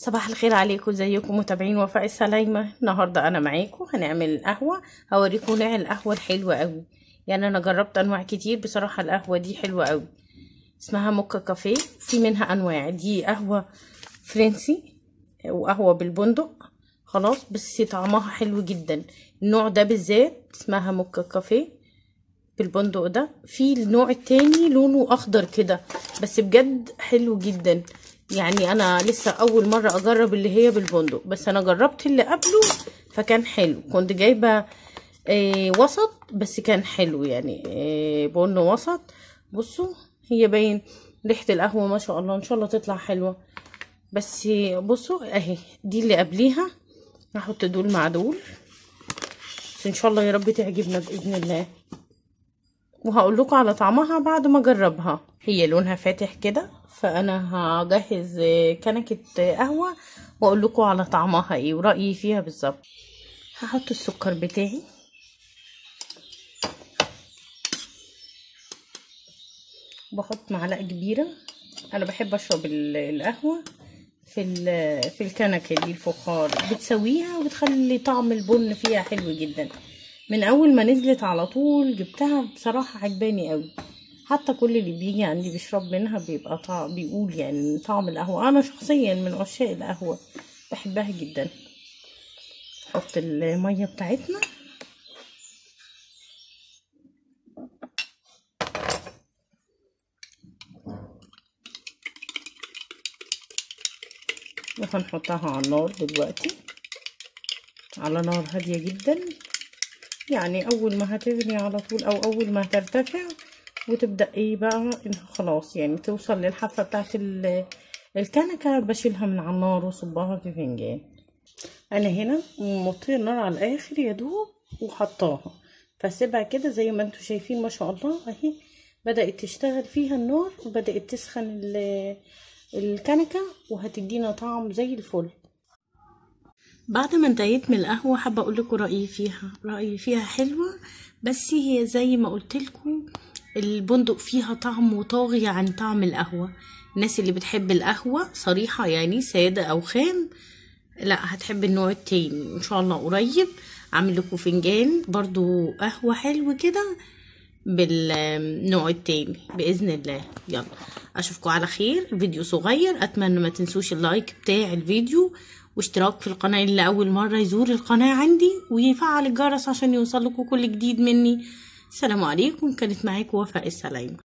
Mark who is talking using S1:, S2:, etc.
S1: صباح الخير عليكم زيكم متابعين وفاء السلايمة النهاردة أنا معاكم هنعمل القهوة. هوريكم نوع القهوة الحلوة قوي. يعني أنا جربت أنواع كتير بصراحة القهوة دي حلوة قوي. اسمها موكا كافيه في منها أنواع. دي قهوة فرنسي وقهوة بالبندق. خلاص بس طعمها حلو جدا. النوع ده بالذات اسمها موكا كافيه بالبندق ده. في النوع التاني لونه أخضر كده بس بجد حلو جدا. يعني أنا لسه أول مرة أجرب اللي هي بالبندق بس أنا جربت اللي قبله فكان حلو. كنت جايبة آه وسط بس كان حلو يعني آه بن وسط. بصوا هي باين ريحة القهوة ما شاء الله إن شاء الله تطلع حلوة. بس بصوا أهي دي اللي قبليها. هحط دول مع دول. بس إن شاء الله يا رب تعجبنا بإذن الله. وهقول لكم على طعمها بعد ما أجربها. هي لونها فاتح كده فأنا هجهز كنكة قهوة وأقول لكم على طعمها إيه ورأيي فيها بالظبط. هحط السكر بتاعي. بحط معلقة كبيرة. أنا بحب أشرب القهوة في في الكنكة دي الفخار. بتسويها وبتخلي طعم البن فيها حلو جدا. من أول ما نزلت على طول جبتها بصراحة عجباني قوي. حتى كل اللي بيجي عندي بيشرب منها بيبقى طعم بيقول يعني طعم القهوة. أنا شخصيا من عشاق القهوة بحبها جدا. نحط المية بتاعتنا. وهنحطها على النار دلوقتي. على نار هادية جدا. يعني أول ما هتغلي على طول أو أول ما هترتفع وتبدأ إيه بقى؟ خلاص يعني توصل للحافة بتاعت الكنكة بشيلها من على النار وصبها في فنجان. أنا هنا موطيه النار على الآخر يا دوب وحطاها. فسيبها كده زي ما أنتم شايفين ما شاء الله أهي. بدأت تشتغل فيها النار وبدات تسخن الكنكة وهتدينا طعم زي الفل. بعد ما انتهيت من القهوة حابة أقول لكم رأيي فيها. رأيي فيها حلوة بس هي زي ما قلت لكم البندق فيها طعم طاغي عن طعم القهوة. الناس اللي بتحب القهوة صريحة يعني سادة أو خام لا هتحب النوع التاني. إن شاء الله قريب أعمل لكم فنجان برضو قهوة حلو كده بالنوع التاني بإذن الله. يلا اشوفكم على خير. فيديو صغير أتمنى ما تنسوش اللايك بتاع الفيديو. واشتراك في القناة اللي أول مرة يزور القناة عندي ويفعل الجرس عشان يوصل لكم كل جديد مني. السلام عليكم كانت معاكم وفاء السلايمة